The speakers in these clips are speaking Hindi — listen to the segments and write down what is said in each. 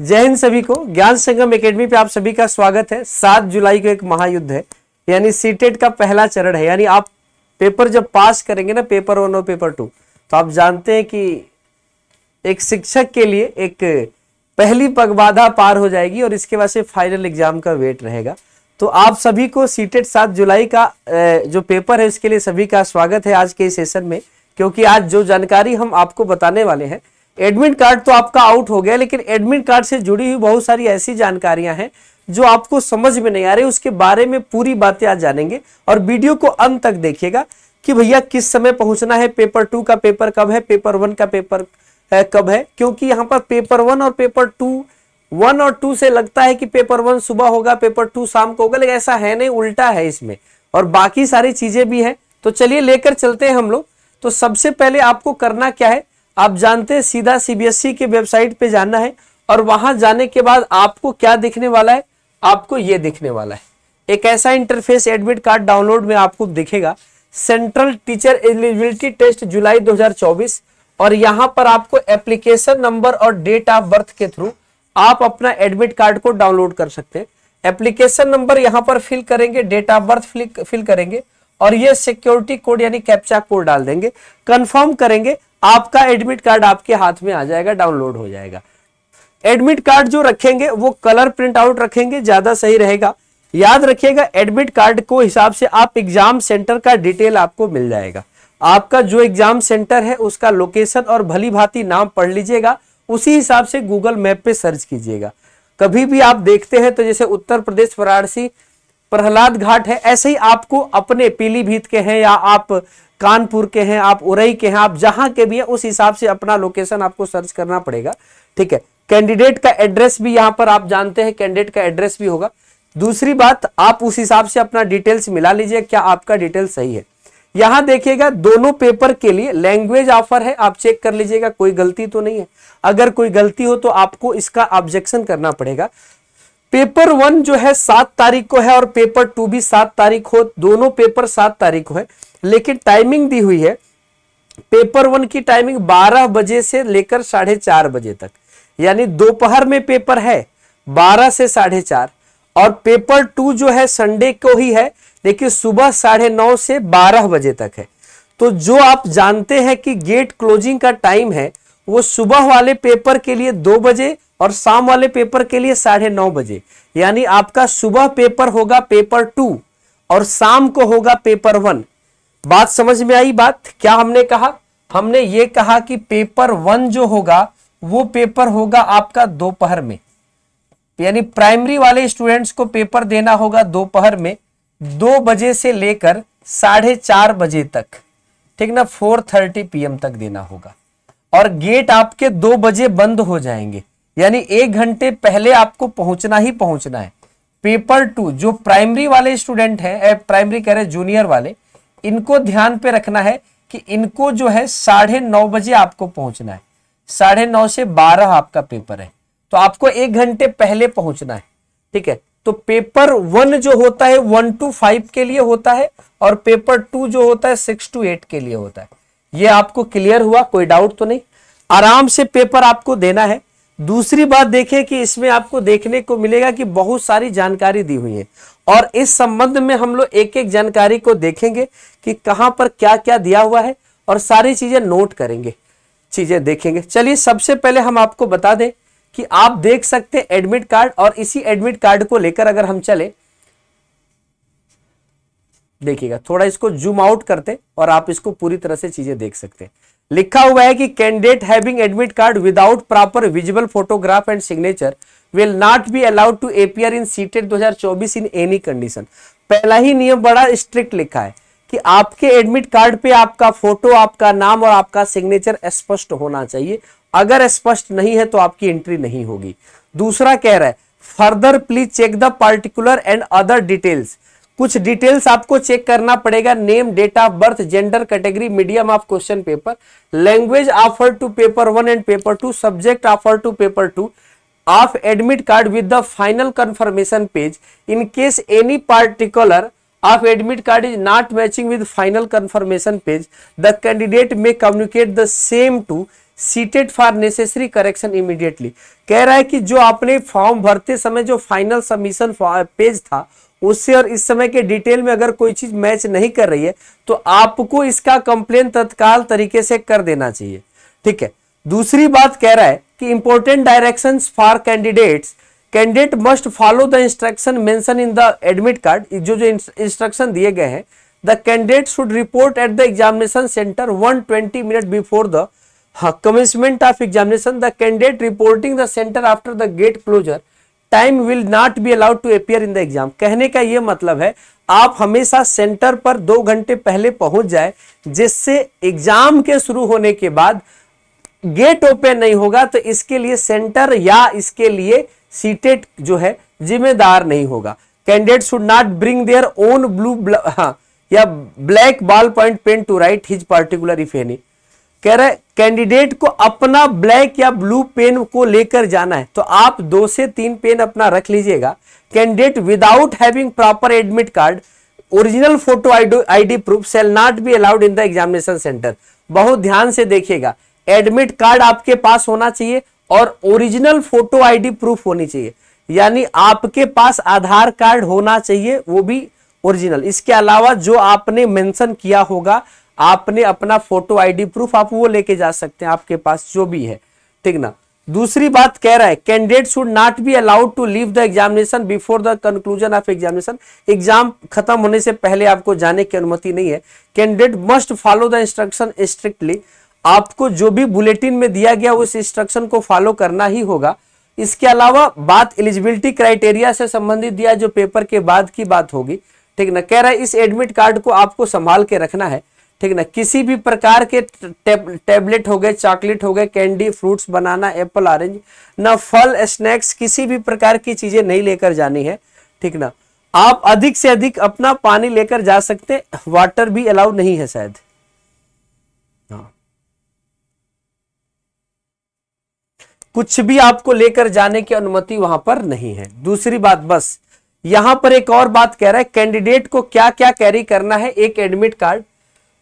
जय हिंद सभी को। ज्ञान संगम एकेडमी पे आप सभी का स्वागत है। सात जुलाई को एक महायुद्ध है, यानी सीटेट का पहला चरण है। यानी आप पेपर जब पास करेंगे ना, पेपर वन और पेपर टू तो आप जानते हैं कि एक शिक्षक के लिए एक पहली पगबाधा पार हो जाएगी और इसके बाद से फाइनल एग्ज़ाम का वेट रहेगा। तो आप सभी को सीटेट सात जुलाई का जो पेपर है, इसके लिए सभी का स्वागत है आज के सेशन में, क्योंकि आज जो जानकारी हम आपको बताने वाले हैं एडमिट कार्ड तो आपका आउट हो गया, लेकिन एडमिट कार्ड से जुड़ी हुई बहुत सारी ऐसी जानकारियाँ हैं जो आपको समझ में नहीं आ रही, उसके बारे में पूरी बातें आज जानेंगे और वीडियो को अंत तक देखिएगा कि भैया किस समय पहुँचना है पेपर टू का पेपर कब है पेपर वन का पेपर है कब है? क्योंकि यहाँ पर पेपर वन और पेपर टू वन और टू से लगता है कि पेपर वन सुबह होगा पेपर टू शाम को होगा, लेकिन ऐसा है नहीं, उल्टा है इसमें। और बाकी सारी चीज़ें भी है। तो चलिए लेकर चलते हैं हम लोग। तो सबसे पहले आपको करना क्या है? आप जानते हैं, सीधा सीबीएसई के वेबसाइट पे जाना है और वहाँ जाने के बाद आपको क्या दिखने वाला है? आपको ये दिखने वाला है। एक ऐसा इंटरफेस एडमिट कार्ड डाउनलोड में आपको दिखेगा। Central teacher eligibility test July 2024 और यहाँ पर आपको एप्लीकेशन नंबर और डेट ऑफ़ बर्थ के थ्रू आप अपना एडमिट कार्ड को डाउनलोड कर सकते हैं। एप्लीकेशन नंबर यहाँ पर फिल करेंगे डेट ऑफ़ बर्थ फिल करेंगे और ये सिक्योरिटी कोड यानी कैप्चा कोड डाल देंगे। कंफर्म करेंगे आपका एडमिट कार्ड आपके हाथ में आ जाएगा डाउनलोड हो जाएगा। एडमिट कार्ड जो रखेंगे, वो कलर प्रिंट आउट रखेंगे, ज़्यादा सही रहेगा। याद रखिएगा एडमिट कार्ड को हिसाब से आप एग्ज़ाम सेंटर का डिटेल आपको मिल जाएगा। आपका जो एग्ज़ाम सेंटर है, उसका लोकेशन और भली भांति नाम पढ़ लीजिएगा। उसी हिसाब से गूगल मैप पे सर्च कीजिएगा। कभी भी आप देखते हैं तो जैसे उत्तर प्रदेश, वाराणसी, प्रहलाद घाट है, ऐसे ही आपको अपने पीलीभीत के हैं या आप कानपुर के हैं, आप उरई के हैं, आप जहाँ के भी हैं, उस हिसाब से अपना लोकेशन आपको सर्च करना पड़ेगा, ठीक है? कैंडिडेट का एड्रेस भी यहाँ पर आप जानते हैं कैंडिडेट का एड्रेस भी होगा। दूसरी बात, आप उस हिसाब से अपना डिटेल्स मिला लीजिए, क्या आपका डिटेल सही है। यहाँ देखिएगा, दोनों पेपर के लिए लैंग्वेज ऑफ़र है, आप चेक कर लीजिएगा, कोई गलती तो नहीं है। अगर कोई गलती हो तो आपको इसका ऑब्जेक्शन करना पड़ेगा। पेपर वन जो है, सात तारीख को है और पेपर टू भी सात तारीख हो, दोनों पेपर सात तारीख को है। लेकिन टाइमिंग दी हुई है। पेपर वन की टाइमिंग 12 बजे से लेकर साढ़े चार बजे तक। यानी दोपहर में पेपर है 12 से साढ़े चार। और पेपर टू जो है संडे को ही है, लेकिन सुबह साढ़े नौ से 12 बजे तक है। तो जो आप जानते हैं कि गेट क्लोजिंग का टाइम है, वो सुबह वाले पेपर के लिए दो बजे और शाम वाले पेपर के लिए साढ़े नौ बजे। यानी आपका सुबह पेपर होगा पेपर टू और शाम को होगा पेपर वन। बात समझ में आई बात? क्या हमने कहा? हमने ये कहा कि पेपर वन जो होगा, वो पेपर होगा आपका दोपहर में। यानी प्राइमरी वाले स्टूडेंट्स को पेपर देना होगा दोपहर में, दो बजे से लेकर साढ़े चार बजे तक। ठीक ना? फोर थर्टी पीएम तक देना होगा। और गेट आपके दो बजे बंद हो जाएँगे। यानी एक घंटे पहले आपको पहुँचना ही पहुँचना है। पेपर टू, जो प्राइमरी वाले स्टूडेंट है प्राइमरी कह रहे जूनियर वाले इनको ध्यान पे रखना है कि इनको जो है साढ़े नौ बजे आपको पहुँचना है। साढ़े नौ से बारह आपका पेपर है। तो आपको एक घंटे पहले पहुँचना है। ठीक है? तो पेपर वन जो होता है, वन टू फाइव के लिए होता है और पेपर टू जो होता है, सिक्स टू एट के लिए होता है। ये आपको क्लियर हुआ? कोई डाउट तो नहीं? आराम से पेपर आपको देना है। दूसरी बात देखें कि इसमें आपको देखने को मिलेगा कि बहुत सारी जानकारी दी हुई है। और इस संबंध में हम लोग एक एक जानकारी को देखेंगे कि कहाँ पर क्या क्या दिया हुआ है और सारी चीज़ें नोट करेंगे। चीज़ें देखेंगे। चलिए, सबसे पहले हम आपको बता दें कि आप देख सकते हैं एडमिट कार्ड और इसी एडमिट कार्ड को लेकर अगर हम चले देखिएगा, थोड़ा इसको जूम आउट करते और आप इसको पूरी तरह से चीज़ें देख सकते हैं। लिखा हुआ है कि candidate having admit card without proper visible photograph and signature will not be allowed to appear in CTET 2024 in any condition पहला ही नियम बड़ा स्ट्रिक्ट लिखा है कि आपके एडमिट कार्ड पे आपका फ़ोटो आपका नाम और आपका सिग्नेचर स्पष्ट होना चाहिए। अगर स्पष्ट नहीं है तो आपकी एंट्री नहीं होगी। दूसरा कह रहा है further please check the particular and other details कुछ डिटेल्स आपको चेक करना पड़ेगा। Name date of birth gender category medium of question paper language offer to paper one and paper two subject offer to paper two of admit card with the final confirmation page in case any particular of admit card is not matching with final confirmation page, the candidate may communicate the same to CTET for necessary correction immediately कह रहा है कि जो आपने फॉर्म भरते समय जो फाइनल सबमिशन पेज था उससे और इस समय के डिटेल में अगर कोई चीज़ मैच नहीं कर रही है तो आपको इसका कंप्लेन तत्काल तरीके से कर देना चाहिए। ठीक है? दूसरी बात कह रहा है कि important direction for candidates candidate must follow the instruction mention in the admit card जो जो इंस्ट्रक्शन दिए गए हैं the candidate should report at the examination centre 120 minute before the commencement of examination. The candidate reporting the center after the gate closure. Time will not be allowed to appear in the exam कहने का यह मतलब है, आप हमेशा सेंटर पर दो घंटे पहले पहुँच जाए, जिससे एग्ज़ाम के शुरू होने के बाद गेट ओपन नहीं होगा तो इसके लिए सेंटर या इसके लिए सीटेड जो है, जिम्मेदार नहीं होगा। Candidate should not bring their own blue या black ball point pen to write his particular if any कह रहे कैंडिडेट को अपना ब्लैक या ब्लू पेन को लेकर जाना है। तो आप दो से तीन पेन अपना रख लीजिएगा। Candidate without having proper admit card original photo ID proof shall not be allowed in the examination centre बहुत ध्यान से देखिएगा एडमिट कार्ड आपके पास होना चाहिए और ओरिजिनल फ़ोटो आईडी प्रूफ होनी चाहिए। यानी आपके पास आधार कार्ड होना चाहिए, वो भी ओरिजिनल इसके अलावा जो आपने मेंशन किया होगा आपने अपना फ़ोटो आईडी प्रूफ आप वो लेके जा सकते हैं आपके पास, जो भी है। ठीक ना? दूसरी बात कह रहा है candidate should not be allowed to leave the examination before the conclusion of examination exam खत्म होने से पहले आपको जाने की अनुमति नहीं है। Candidate must follow the instruction strictly आपको जो भी बुलेटिन में दिया गया, उस इंस्ट्रक्शन को फॉलो करना ही होगा। इसके अलावा बात एलिजिबिलिटी क्राइटेरिया से संबंधित दिया, जो पेपर के बाद की बात होगी। ठीक ना? कह रहा है, इस एडमिट कार्ड को आपको संभाल के रखना है। ठीक ना किसी भी प्रकार के टेब, टेबलेट हो गए चॉकलेट हो गए candy fruits banana apple orange ना फल स्नैक्स किसी भी प्रकार की चीज़ें नहीं लेकर जानी है ठीक ना। आप अधिक से अधिक अपना पानी लेकर जा सकते वाटर भी अलाउ नहीं है शायद। हाँ। कुछ भी आपको लेकर जाने की अनुमति वहाँ पर नहीं है। दूसरी बात बस यहाँ पर एक और बात कह रहा है कैंडिडेट को क्या क्या कैरी करना है एक एडमिट कार्ड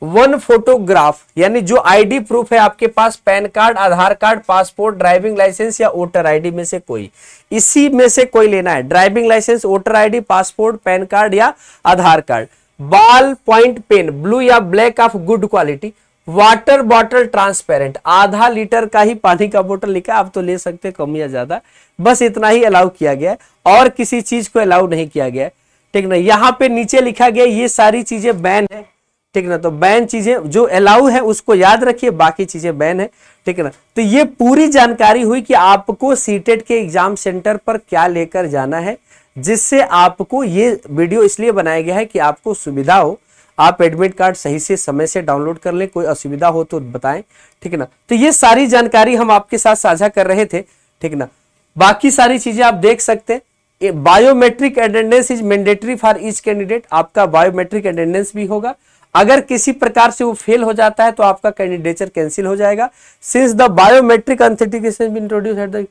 वन फोटोग्राफ, यानी जो आईडी प्रूफ है आपके पास, PAN card, Aadhaar card, passport, driving licence या वोटर आईडी में से कोई। इसी में से कोई लेना है। Driving licence, voter ID passport, PAN card या Aadhaar card. Ball point pen, blue या black of good quality. Water bottle transparent, आधा लीटर का ही पानी का बोतल लिखा आप तो ले सकते कम या ज़्यादा। बस इतना ही अलाउ किया गया और किसी चीज़ को अलाउ नहीं किया गया ठीक ना, यहाँ पे नीचे लिखा गया ये सारी चीज़ें बैन है। ठीक ना? तो बैन चीज़ें जो अलाउ है उसको याद रखिए, बाकी चीज़ें बैन है, ठीक है ना? तो ये पूरी जानकारी हुई कि आपको सीटेट के एग्ज़ाम सेंटर पर क्या लेकर जाना है, जिससे आपको ये वीडियो इसलिए बनाया गया है कि आपको सुविधा हो। आप एडमिट कार्ड सही से, समय से डाउनलोड कर लें, कोई असुविधा हो तो बताएँ, ठीक है ना? तो ये सारी जानकारी हम आपके साथ साझा कर रहे थे, ठीक ना? बाकी सारी चीज़ें आप देख सकते हैं। Biometric attendance is mandatory for each candidate आपका बायोमेट्रिक अटेंडेंस भी होगा। अगर किसी प्रकार से वो फेल हो जाता है तो आपका कैंडिडेचर कैंसिल हो जाएगा। Since the biometric authentication introduce at the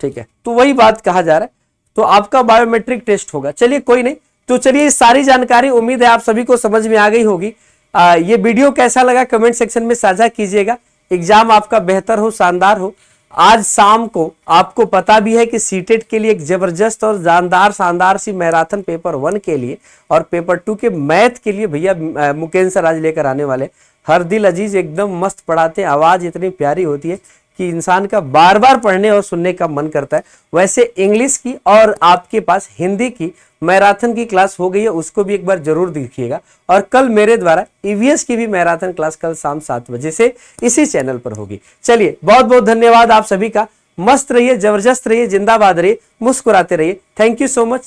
ठीक है तो वही बात कहा जा रहा है। तो आपका बायोमेट्रिक टेस्ट होगा। चलिए कोई नहीं। तो चलिए सारी जानकारी उम्मीद है आप सभी को समझ में आ गई होगी। आ, ये वीडियो कैसा लगा कमेंट सेक्शन में साझा कीजिएगा। एग्ज़ाम आपका बेहतर हो शानदार हो। आज शाम को आपको पता भी है कि सीटेट के लिए एक ज़बरदस्त और जानदार शानदार सी मैराथन पेपर वन के लिए और पेपर टू के मैथ के लिए भैया मुकेश सर आज लेकर आने वाले हर दिल अज़ीज़ एकदम मस्त पढ़ाते हैं, आवाज़ इतनी प्यारी होती है। कि इंसान का बार बार पढ़ने और सुनने का मन करता है। वैसे इंग्लिश की और आपके पास हिंदी की मैराथन की क्लास हो गई है, उसको भी एक बार ज़रूर देखिएगा। और कल मेरे द्वारा ईवीएस की भी मैराथन क्लास कल शाम सात बजे से इसी चैनल पर होगी। चलिए बहुत बहुत धन्यवाद आप सभी का। मस्त रहिए, ज़बरदस्त रहिए, जिंदाबाद रहिए, मुस्कुराते रहिए। Thank you so much